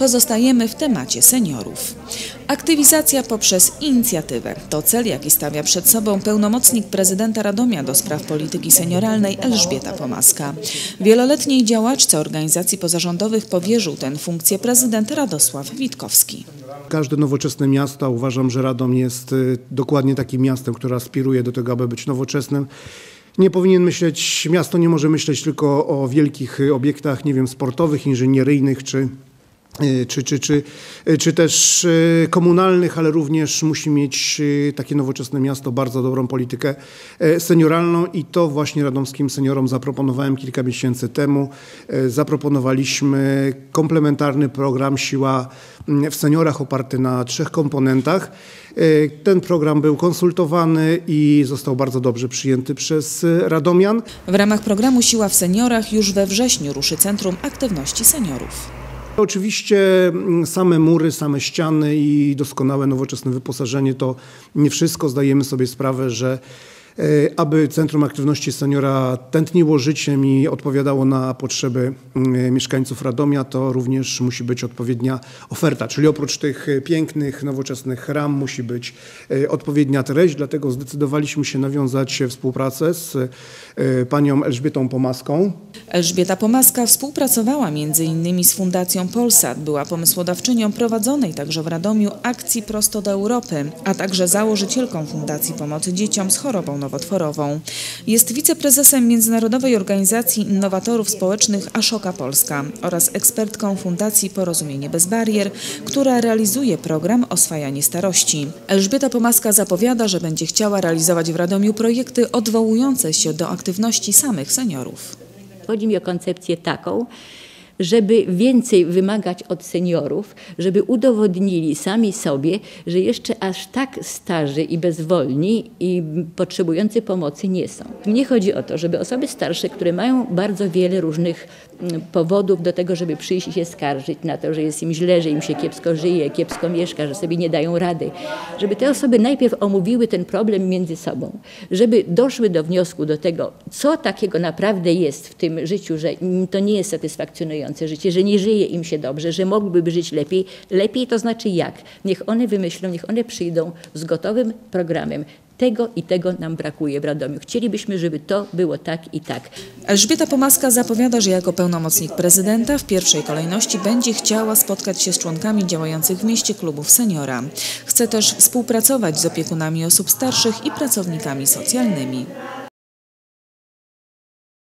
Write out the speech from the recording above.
Pozostajemy w temacie seniorów. Aktywizacja poprzez inicjatywę to cel, jaki stawia przed sobą pełnomocnik prezydenta Radomia do spraw polityki senioralnej Elżbieta Pomaska. Wieloletniej działaczce organizacji pozarządowych powierzył tę funkcję prezydent Radosław Witkowski. Każde nowoczesne miasto, uważam, że Radom jest y, dokładnie takim miastem, które aspiruje do tego, aby być nowoczesnym. Nie powinien myśleć, miasto nie może myśleć tylko o wielkich y, obiektach, nie wiem, sportowych, inżynieryjnych czy czy, czy, czy, czy też y, komunalnych, ale również musi mieć y, takie nowoczesne miasto bardzo dobrą politykę e, senioralną i to właśnie radomskim seniorom zaproponowałem kilka miesięcy temu. E, Zaproponowaliśmy komplementarny program Siła mm, w seniorach oparty na trzech komponentach. E, Ten program był konsultowany i został bardzo dobrze przyjęty przez y, Radomian. W ramach programu Siła w Seniorach już we wrześniu ruszy Centrum Aktywności Seniorów. Oczywiście mm, same mury, same ściany i doskonałe nowoczesne wyposażenie to nie wszystko. Zdajemy sobie sprawę, że aby Centrum Aktywności Seniora tętniło życiem i odpowiadało na potrzeby mm, mieszkańców Radomia, to również musi być odpowiednia oferta. Czyli oprócz tych e, pięknych, nowoczesnych ram musi być e, odpowiednia treść. Dlatego zdecydowaliśmy się nawiązać współpracę z e, panią Elżbietą Pomaską, Elżbieta Pomaska współpracowała m.in. z Fundacją Polsat, była pomysłodawczynią prowadzonej także w Radomiu akcji Prosto do Europy, a także założycielką Fundacji Pomocy Dzieciom z chorobą nowotworową. Jest wiceprezesem Międzynarodowej Organizacji Innowatorów Społecznych Ashoka Polska oraz ekspertką Fundacji Porozumienie Bez Barier, która realizuje program Oswajanie Starości. Elżbieta Pomaska zapowiada, że będzie chciała realizować w Radomiu projekty odwołujące się do aktywności samych seniorów. Chodzi mi o koncepcję taką, żeby więcej wymagać od seniorów, żeby udowodnili sami sobie, że jeszcze aż tak starzy i bezwolni i potrzebujący pomocy nie są. Mnie chodzi o to, żeby osoby starsze, które mają bardzo wiele różnych mm, powodów do tego, żeby przyjść i się skarżyć na to, że jest im źle, że im się kiepsko żyje, kiepsko mieszka, że sobie nie dają rady, żeby te osoby najpierw omówiły ten problem między sobą, żeby doszły do wniosku, do tego, co takiego naprawdę jest w tym życiu, że to nie jest satysfakcjonujące życie, że nie żyje im się dobrze, że mogłyby żyć lepiej. Lepiej to znaczy jak? Niech one wymyślą, niech one przyjdą z gotowym programem. Tego i tego nam brakuje w Radomiu. Chcielibyśmy, żeby to było tak i tak. Elżbieta Pomaska zapowiada, że jako pełnomocnik prezydenta w pierwszej kolejności będzie chciała spotkać się z członkami działających w mieście klubów seniora. Chce też współpracować z opiekunami osób starszych i pracownikami socjalnymi.